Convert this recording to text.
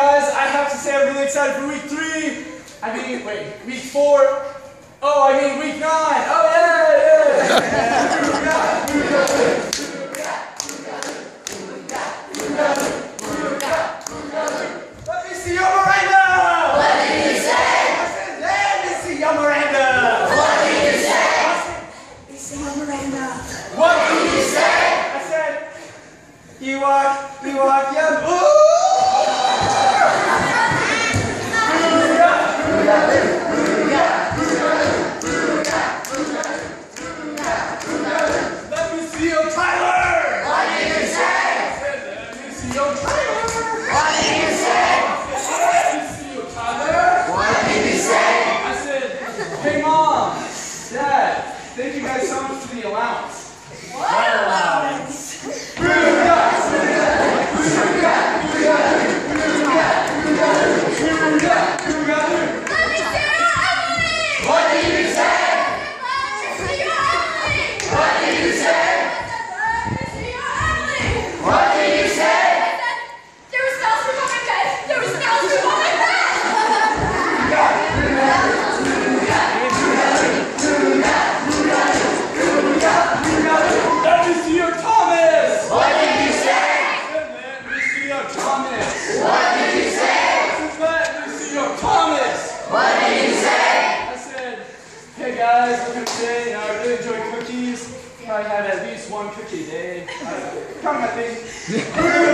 guys, I have to say I'm really excited for week three. I mean, wait, week four. Oh, I mean week nine. Oh yeah, yeah. Miranda. You say? I said, let me see your Miranda. What did you say? Miranda. You? I said, you you. Let me see your Tyler. What did you say? I said, see your Tyler. What did you say? I said. What did you? I said, thank you guys so much for the allowance. What allowance? Let Thomas. What did you say? Let me see your Thomas. What did you say? I said, hey guys, look at today. I really enjoy cookies. Probably had at least one cookie a day. Kind of my thing.